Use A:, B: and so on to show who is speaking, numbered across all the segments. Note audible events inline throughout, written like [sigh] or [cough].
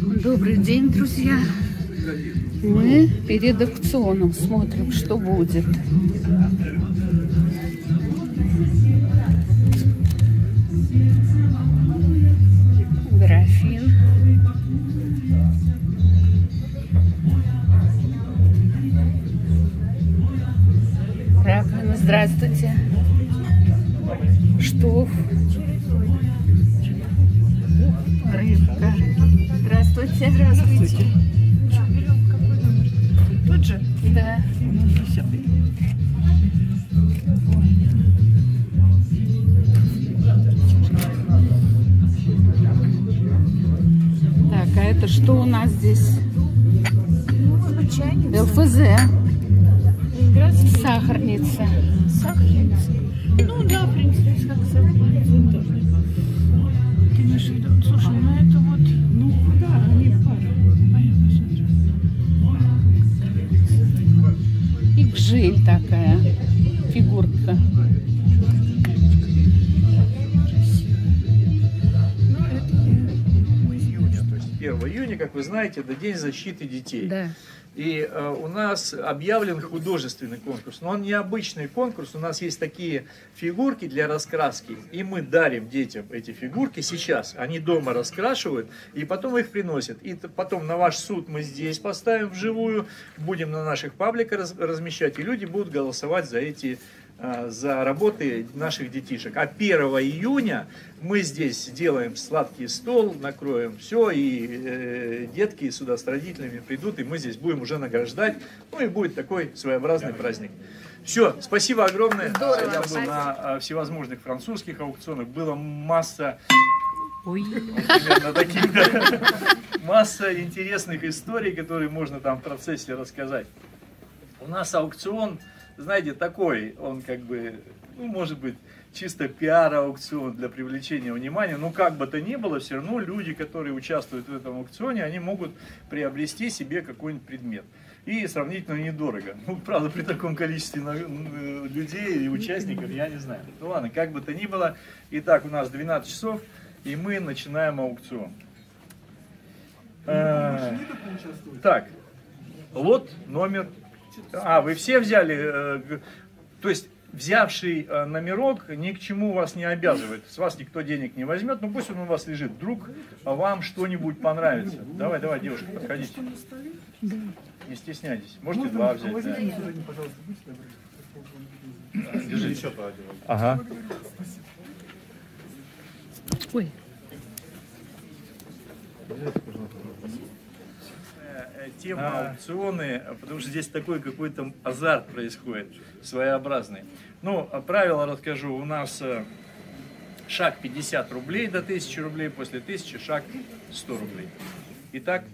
A: Добрый день, друзья. Мы перед аукционом смотрим, что будет. Графин. Раковина, здравствуйте. Штоф. Здравствуйте.
B: Тот же?
A: Да. Так, а это что у нас здесь?
B: Чайница.
A: ЛФЗ. Сахарница.
B: Сахарница. Ну да, в принципе, как сахарница тоже. Виду? Слушай, ну это вот, ну
A: И гжель такая. Фигурка.
C: Июня, как вы знаете, это День защиты детей.
A: Да.
C: И э, у нас объявлен художественный конкурс, но он необычный конкурс. У нас есть такие фигурки для раскраски, и мы дарим детям эти фигурки сейчас. Они дома раскрашивают, и потом их приносят. И потом на ваш суд мы здесь поставим вживую, будем на наших пабликах раз- размещать, и люди будут голосовать за эти за работы наших детишек. А 1 июня мы здесь сделаем сладкий стол, накроем все, и э, детки сюда с родителями придут, и мы здесь будем уже награждать. Ну и будет такой своеобразный праздник. Все, спасибо огромное.
A: Здорово,
C: Я был на а, всевозможных французских аукционах. Было масса
A: Ой.
C: примерно таких, да. масса интересных историй, которые можно там в процессе рассказать. У нас аукцион, знаете, такой, он как бы, ну, может быть, чисто пиар-аукцион для привлечения внимания, но как бы то ни было, все равно люди, которые участвуют в этом аукционе, они могут приобрести себе какой-нибудь предмет. И сравнительно недорого. Ну, правда, при таком количестве э, людей и участников, я не знаю. Ну ладно, как бы то ни было. Итак, у нас 12 часов, и мы начинаем аукцион. Э, Так, лот номер... А, вы все взяли... э, То есть, взявший э, номерок ни к чему вас не обязывает. С вас никто денег не возьмет, но пусть он у вас лежит. Вдруг вам что-нибудь понравится. Давай, давай, девушка, подходите. Не стесняйтесь. Можете два взять. да. Держите. Ага.
A: Ой.
C: Э, Тема аукционы, потому что здесь такой какой-то азарт происходит, своеобразный. Ну, а правила расскажу. У нас э, шаг 50 рублей до 1000 рублей, после 1000 шаг 100 рублей. Итак,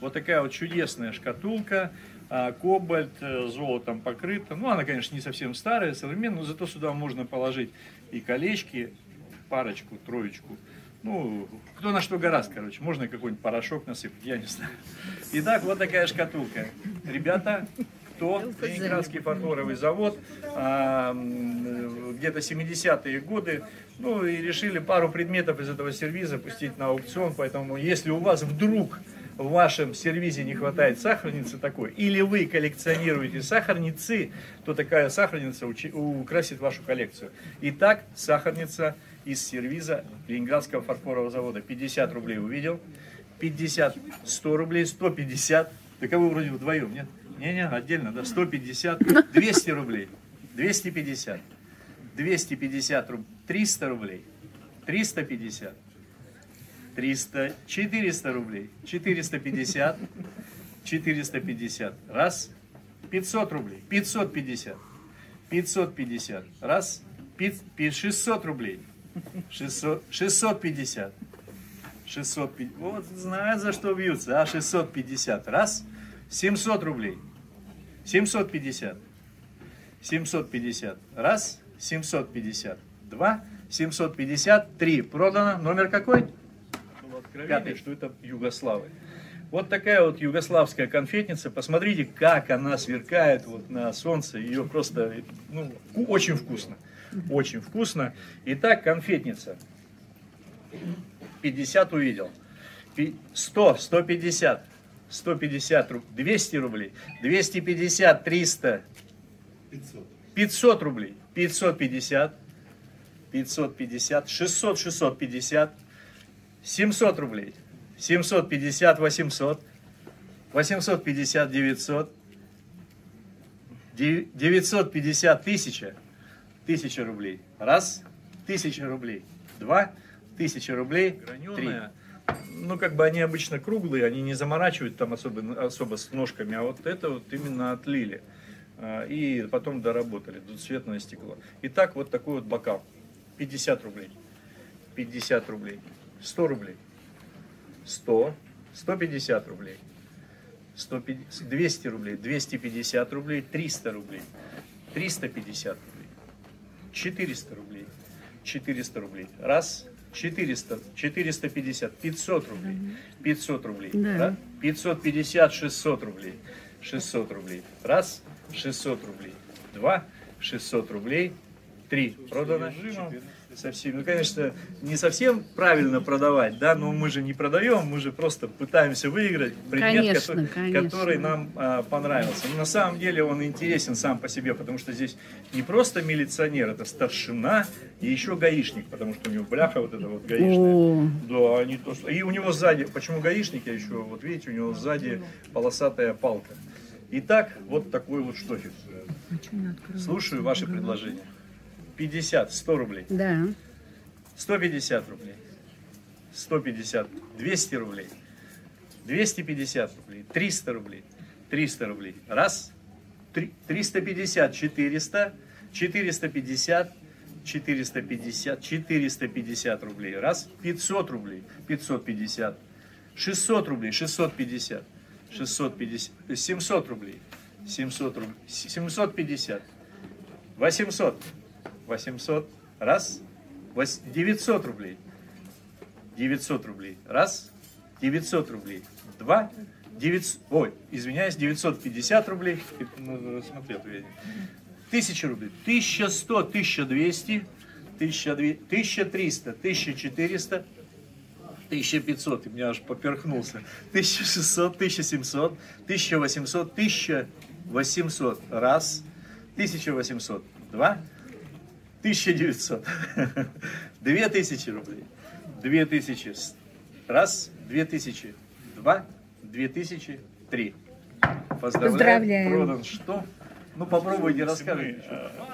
C: вот такая вот чудесная шкатулка, а, кобальт, э, золотом покрыта. Ну, она, конечно, не совсем старая, современная, но зато сюда можно положить и колечки, парочку, троечку. Ну, кто на что гораст, короче. Можно какой-нибудь порошок насыпать, я не знаю. Итак, вот такая шкатулка. Ребята, кто? Ленинградский фарфоровый завод, а, где-то 70-е годы. Ну, и решили пару предметов из этого сервиза пустить на аукцион. Поэтому, если у вас вдруг в вашем сервизе не хватает сахарницы такой, или вы коллекционируете сахарницы, то такая сахарница украсит вашу коллекцию. Итак, сахарница из сервиза Ленинградского фарфорового завода. 50 рублей увидел, 50, 100 рублей, 150. Так а вы вроде вдвоем, нет? Не-не, отдельно, да, 150, 200 рублей, 250, 250 рублей, 300 рублей, 350, 300, 400 рублей, 450, 450, раз, 500 рублей, 550, 550, раз, пи- пи- 600 рублей, 600, 650, 650, вот знают за что бьются, а? 650, раз, 700 рублей, 750, 750, раз, 750, два, 750, три, продано, номер какой? Пятый, что это югославы. Вот такая вот югославская конфетница. Посмотрите, как она сверкает вот на солнце. Ее просто ну, очень вкусно. Очень вкусно. Итак, конфетница. 50 увидел. Пи- 100, 150, 150 рублей, 200 рублей, 250, 300, 500 рублей, 550, 550, 600, 650, 700 рублей, 750, 800, 850, 900, Дев- 950 тысяча, тысяча рублей. Раз, тысяча рублей. Два, тысяча рублей. Три. Ну, как бы они обычно круглые, они не заморачивают там особо, особо с ножками, а вот это вот именно отлили. А, И потом доработали, двуцветное стекло. Итак, вот такой вот бокал. 50 рублей. 50 рублей. 100 рублей. 100. 150 рублей. 150, 200 рублей, 250 рублей, 300 рублей, 350 рублей, 400 рублей, 400 рублей. Раз, 400, 450, 500 рублей, 500 рублей.
A: Да.
C: Раз, 550, 600 рублей, 600 рублей. Раз, 600 рублей. Два, 600 рублей. Три. Продано. Со всеми. Ну, конечно, не совсем правильно продавать, да, но мы же не продаем, мы же просто пытаемся выиграть предмет,
A: Конечно,
C: который,
A: конечно.
C: который нам а, понравился. Но на самом деле он интересен сам по себе, потому что здесь не просто милиционер, это старшина и еще гаишник, потому что у него бляха вот эта вот гаишная.
A: О,
C: Да, не то, что... И у него сзади, почему гаишники еще, вот видите, у него сзади полосатая палка. Итак, вот такой вот штофик. Слушаю ваши предложения. 50, 100 рублей.
A: да.
C: 150 рублей. 150, 200 рублей. 250 рублей. 300 рублей. 300 рублей. Раз. Три- 350, 400. 450, 450, 450 рублей. Раз. 500 рублей. 550. 600 рублей. 650. 650. 700 рублей. 700 рублей. 750. 800. 800. Раз. Вось- 900 рублей. 900 рублей. Раз. 900 рублей. Два. 900, ой, извиняюсь, 950 рублей. Ну, не- 1000 рублей. 1100, 1200, 1200, 1300, 1400, 1500, и меня аж поперхнулся. 1600, 1700, 1800, 1800. Раз. 1800. Два. 1900. 2000 [laughs] рублей. 2000. Раз. 2000. Два. 2000. Три. Поздравляю.
A: Поздравляем.
C: Продан что? Ну, попробуйте рассказать.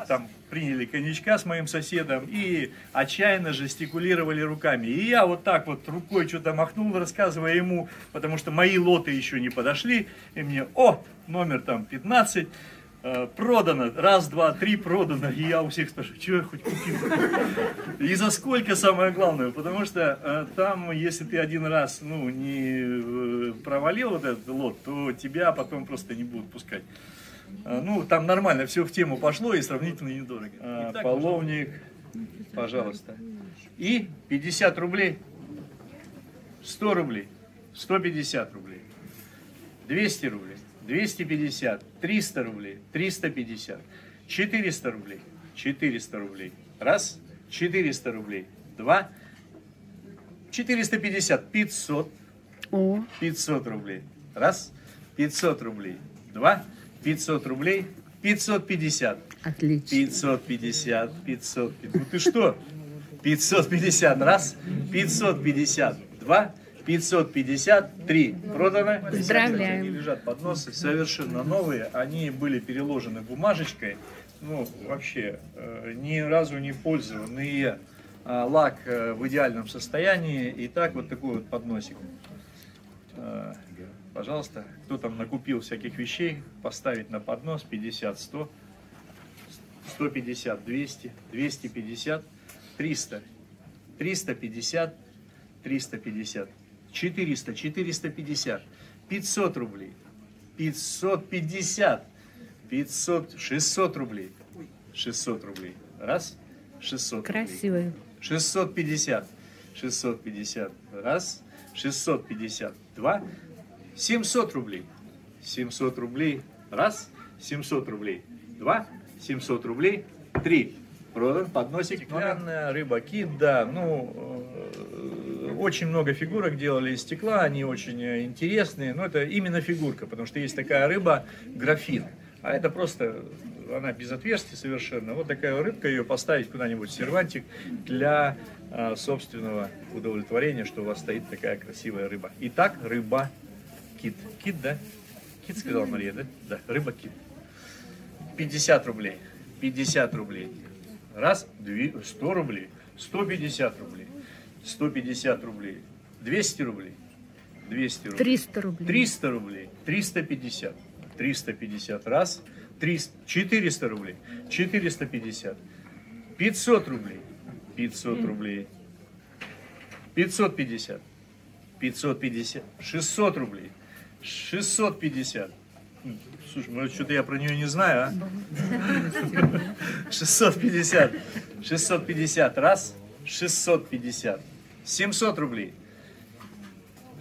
C: Там приняли коньячка с моим соседом и отчаянно жестикулировали руками. И я вот так вот рукой что-то махнул, рассказывая ему, потому что мои лоты еще не подошли. И мне, о, номер там 15, э, продано, раз, два, три продано. И я у всех спрашиваю, что я хоть купил? И за сколько самое главное? Потому что там, если ты один раз ну, не провалил вот этот лот, то тебя потом просто не будут пускать. Ну, там нормально, все в тему пошло и сравнительно недорого. Половник, пожалуйста. И 50 рублей, 100 рублей, 150 рублей, 200 рублей, 250, 300 рублей, 350, 400 рублей, 400 рублей. Раз, 400 рублей. Два, 450, 500,
A: О,
C: 500 рублей. Раз. 500 рублей. Два. 500 рублей. 550.
A: отлично.
C: 550. 500. Ну ты что? 550. Раз. 550. Два. 550. Три. Продано.
A: Поздравляем.
C: Они лежат подносы совершенно новые. Они были переложены бумажечкой. Ну, вообще, э, ни разу не пользованные. А, Лак э, в идеальном состоянии. И так вот такой вот подносик. Э, Пожалуйста, кто там накупил всяких вещей, поставить на поднос 50, 100, 150, 200, 250, 300, 350, 350, 400, 450, 500 рублей, 550, 500, 600 рублей, 600 рублей, раз, 600 рублей.
A: Красивый.
C: 650. 650. Раз. 650. Два. 700 рублей. 700 рублей. Раз. 700 рублей. Два. 700 рублей. Три. Продан подносик. Стеклянная рыба кит, да. Ну, э, очень много фигурок делали из стекла, они очень э, интересные, но это именно фигурка, потому что есть такая рыба графин, а это просто, она без отверстий совершенно, вот такая рыбка, ее поставить куда-нибудь сервантик для э, собственного удовлетворения, что у вас стоит такая красивая рыба. Итак, рыба, кит, кит, да? Кит сказала Мария, да? Да, рыба, кит. 50 рублей, 50 рублей, раз, две, 100 рублей, 150 рублей, 150 рублей, 200 рублей, 200 рублей,
A: 300 рублей.
C: 300 рублей, 350, 350 раз, 300, 400 рублей, 450, 500 рублей, 500 рублей, 550, 550, 600 рублей, 650. М, Слушай, может, что-то я про нее не знаю, а? [laughs] 650, 650 раз, 650, 700 рублей.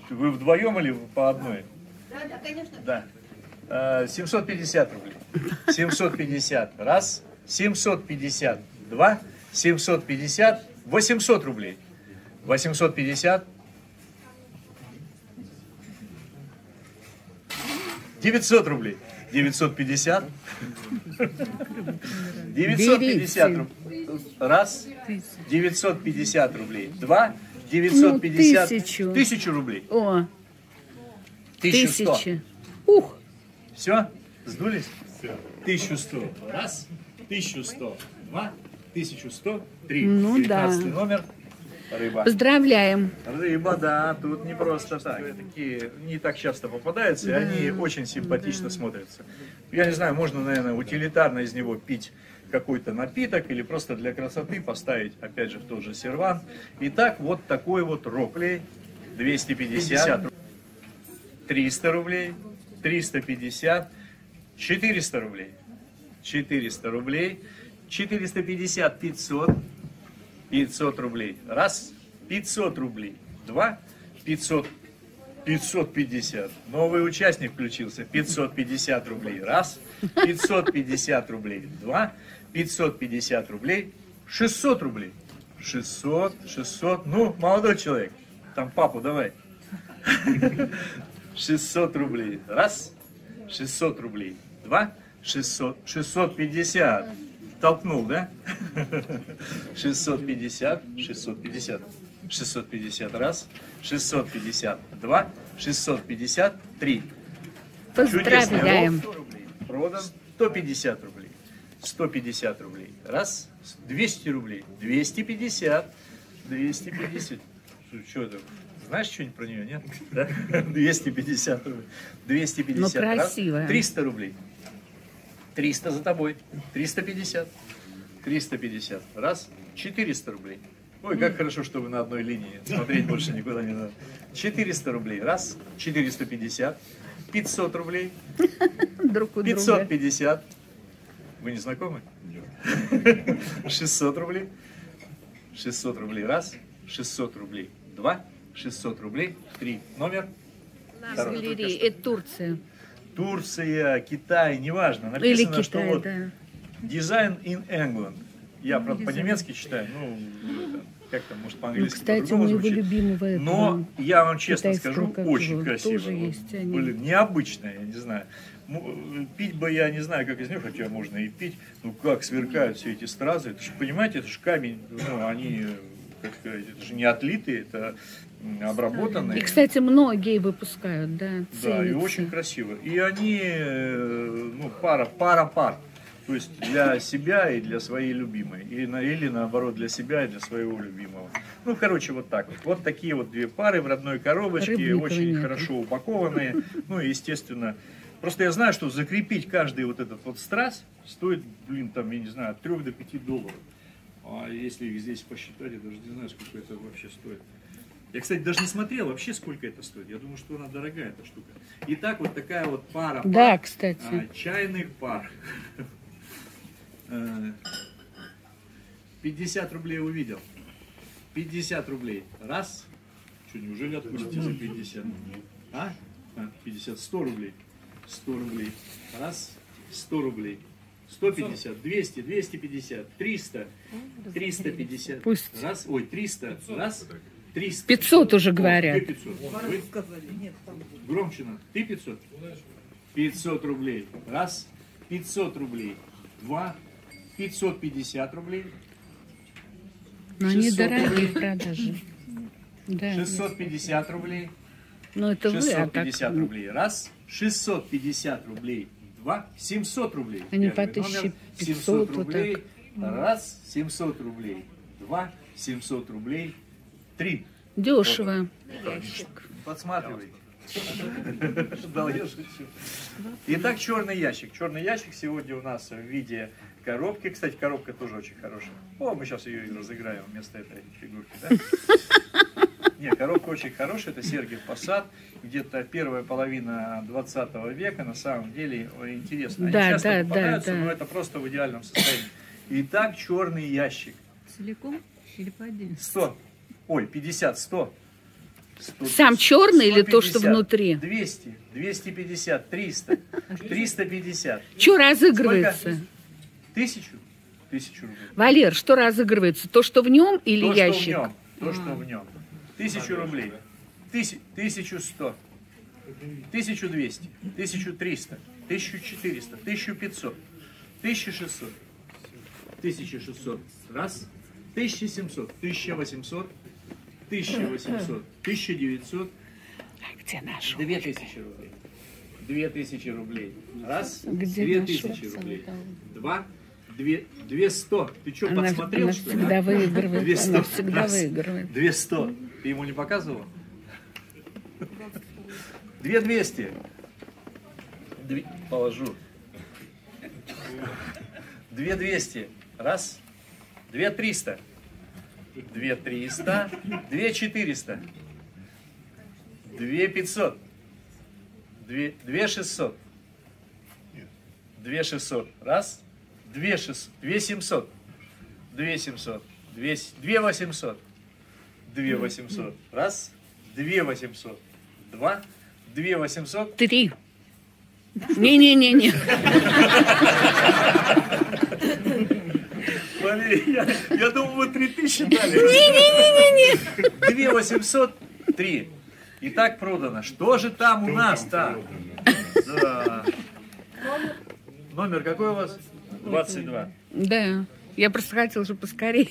C: Вы вдвоем или по одной?
D: Да, да, конечно.
C: Да. Э, 750 рублей. 750 раз, 750 два, 750, 800 рублей. 850, 900 рублей. 950, 950 рублей. Раз, 950 рублей. Два, 950,
A: Ну, тысячу.
C: тысячу рублей.
A: О,
C: 1100.
A: тысячи. Ух,
C: Все? Сдулись? Все. 1100. Раз. 1100. Два. 1100. Три.
A: Ну да.
C: 19 номер. Рыба.
A: поздравляем.
C: Рыба, да, тут не просто так. Такие не так часто попадаются, и они очень симпатично смотрятся. Я не знаю, можно, наверное, утилитарно из него пить какой-то напиток или просто для красоты поставить, опять же, в тот же сервант. Итак, вот такой вот роклей. 250 300 рублей, 350, 400 рублей, 400 рублей, 450, 500, 500 рублей. Раз, 500 рублей. Два, 500, 550. Новый участник включился. 550 рублей. Раз, 550 рублей. Два, 550 рублей. 600 рублей. 600, 600. Ну, молодой человек, там папу давай. 600 рублей. Раз. 600 рублей. Два. 600. 650. Толкнул, да? 650. 650. 650 раз. 650 два. 650 три.
A: Поздравляем.
C: 100 рублей. Продан 150 рублей. 150 рублей. Раз. 200 рублей. 250. 250. Что это? Знаешь что-нибудь про нее, нет? [laughs] Да? 250 рублей. 250.
A: Ну, красивая.
C: 300 рублей. 300 за тобой. 350. 350. Раз. 400 рублей. Ой, как хорошо, что вы на одной линии. Смотреть больше никуда не надо. 400 рублей. Раз. 450. 500 рублей.
A: Друг у друга.
C: 550. Вы не знакомы? 600 рублей. 600 рублей. Раз. 600 рублей. Два. 600 рублей. Три. Номер. Второй.
A: галереи. Это Турция.
C: Турция, Китай, неважно.
A: Или
C: Написано, что
A: Китай,
C: вот
A: да.
C: Design in England. Я, правда, по-немецки читаю, ну, как там, может,
A: Ну,
C: по-английски
A: кстати, у моего
C: звучит.
A: любимого этого.
C: Но я вам честно скажу, очень красиво.
A: тоже есть они.
C: Блин, необычное, я не знаю. Пить бы я не знаю, как из них, хотя можно и пить. Ну как сверкают все эти стразы. Это же, понимаете, это же камень, ну, они, как сказать, это же не отлитые, это обработанные.
A: И, кстати, многие выпускают, да,
C: Да, и
A: ценятся.
C: очень красиво. И они, э, ну, пара, пара пар. То есть для себя и для своей любимой. Или, на, или наоборот для себя и для своего любимого. Ну, короче, вот так вот. Вот такие вот две пары в родной коробочке,
A: Рыбникова
C: очень
A: нету.
C: хорошо упакованные. Ну, и, естественно, просто я знаю, что закрепить каждый вот этот вот страз стоит, блин, там, я не знаю, от 3 до 5 долларов. А если их здесь посчитать, я даже не знаю, сколько это вообще стоит. Я, кстати, даже не смотрел вообще, сколько это стоит. Я думаю, что она дорогая, эта штука. Итак, вот такая вот пара пар,
A: Да, кстати.
C: а, чайных пар. Э, 50 рублей увидел. 50 рублей. Раз. Что, неужели отпустите за 50? А? А, 50, 100 рублей. 100 рублей. Раз. 100 рублей. 150, 200, 250, 300, 350.
A: Пусть.
C: Раз, ой, 300, раз, 300.
A: 500 уже
C: О,
A: говорят.
C: где 500? Вы? Громче надо. Ты 500? 500 рублей. Раз. 500 рублей. Два. 550 рублей.
A: Но они
C: 600
A: дорогие
C: рублей.
A: Да.
C: 650 рублей.
A: Ну это вы, а так...
C: 650 рублей. Раз. 650 рублей. Два. 700 рублей.
A: Они по
C: Первый номер.
A: 1500
C: 700
A: вот
C: рублей. Раз. 700 рублей. Два. 700 рублей. Три.
A: Дешево.
C: Подсматривайте. Да, я шучу. Итак, черный ящик. Черный ящик сегодня у нас в виде коробки. Кстати, коробка тоже очень хорошая. О, мы сейчас ее и разыграем вместо этой фигурки, да? [laughs] Нет, коробка очень хорошая. Это Сергиев Посад. Где-то первая половина 20 века. На самом деле интересно. Они
A: Да,
C: часто
A: да, да,
C: попадаются,
A: да.
C: но это просто в идеальном состоянии. Итак, черный ящик.
B: Целиком или по отдельности?
C: 100. Ой, 50, 100. 100,
A: Сам черный или то, что
C: 150,
A: внутри?
C: 200, 250, 300, 350.
A: Что разыгрывается?
C: Тысячу? Тысячу рублей.
A: Валер, что разыгрывается? То, что в нем или
C: то,
A: ящик?
C: что в нем. То, что в нем. Тысячу рублей. Тыси- Тысячу сто. Тысячу двести. Тысячу триста. Тысячу четыреста. Тысячу пятьсот. Тысяча шестьсот. Тысяча шестьсот. Раз. Тысяча семьсот. Тысяча восемьсот. Тысяча восемьсот. Тысяча девятьсот.
A: Где наш?
C: Две тысячи рублей. Две тысячи рублей. Раз.
A: Где
C: Две тысячи рублей. Два. Две. Две сто. Ты что,
A: Она,
C: подсмотрел,
A: она
C: что ли?
A: всегда
C: а?
A: выигрывает.
C: Две
A: Она
C: сто.
A: всегда
C: Раз.
A: выигрывает.
C: Две сто. Ты ему не показывал? Две двести. Две- Положу. Две двести. Раз. Две триста. Две триста. Две четыреста. Две пятьсот. Две шестьсот. Две шестьсот. Раз. Две шестьсот. Две семьсот. Две семьсот. Две, с- две восемьсот. Две восемьсот. Раз. Две восемьсот. Два. Две восемьсот.
A: Три. Не-не-не-не.
C: Смотри, я, я думал, вы три тысячи дали. Не-не-не-не. Две восемьсот. Три. И так продано. Что же там у нас-то? Да. Номер какой у вас? 22.
A: Да. Я просто хотела, чтобы поскорее.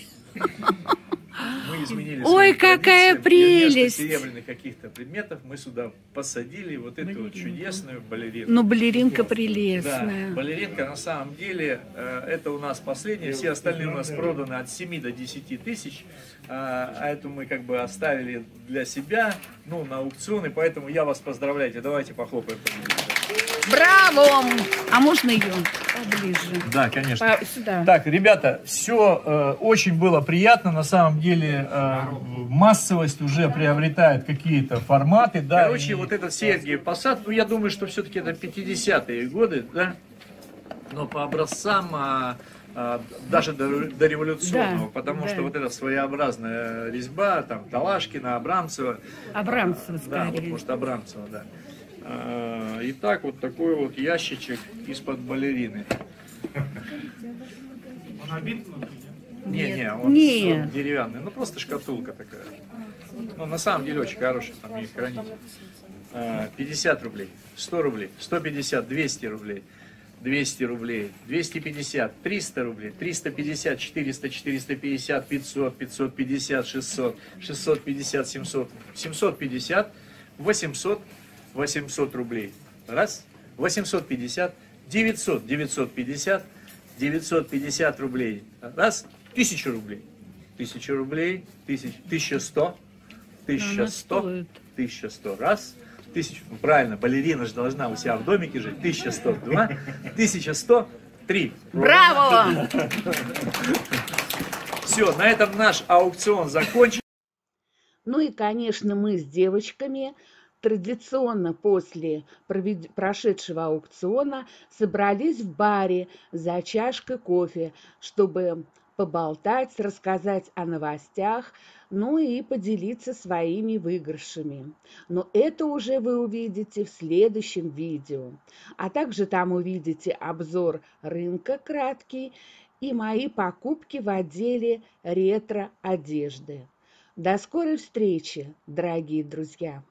C: Мы изменили
A: Ой, какая.
C: И
A: прелесть!
C: серебряных каких-то предметов мы сюда посадили вот эту вот чудесную балерину.
A: Ну, балеринка
C: Да,
A: прелестная.
C: балеринка на самом деле, э, это у нас последняя, все остальные у нас проданы от 7 до 10 тысяч, а а эту мы как бы оставили для себя, ну, на аукционы, поэтому я вас поздравляю, давайте похлопаем.
A: Браво! А можно ее поближе?
C: Да, конечно.
A: По- Сюда.
C: Так, ребята, все очень было приятно. На самом деле э, массовость уже приобретает какие-то форматы. Да, Короче,
D: и-
C: вот этот Сергиев Посад, ну я думаю, что все-таки это 50-е годы, да? Но по образцам а, а, даже до, до революционного,
A: Да,
C: потому
A: да.
C: что вот эта своеобразная резьба, там Талашкина, Абрамцева,
A: Абрамцева
C: да, вот, может, Абрамцева, да. А, Итак, вот такой вот ящичек из-под балерины.
D: Он обид внутри,
C: Не, не, он,
A: Нет.
C: он деревянный. Ну просто шкатулка такая. Ну на самом деле очень хороший, там их хранить. А, 50 рублей, 100 рублей, 150, 200 рублей, 200 рублей, 250, 300 рублей, 350, 400, 450, 500, 550, 600, 650, 700, 750, 800, 800 рублей. Раз, 850, 900, 950, 950 рублей. Раз, 1000 рублей. 1000 рублей, 1000, 1100, 1100,
A: стоит.
C: 1100. Раз, 1000, ну, правильно, балерина же должна у себя в домике жить. 1100, два, 1100, три.
A: Браво!
C: Все, на этом наш аукцион закончен.
A: Ну и, конечно, мы с девочками традиционно после прошедшего аукциона собрались в баре за чашкой кофе, чтобы поболтать, рассказать о новостях, ну и поделиться своими выигрышами. Но это уже вы увидите в следующем видео. А также там увидите обзор рынка краткий и мои покупки в отделе ретро-одежды. До скорой встречи, дорогие друзья!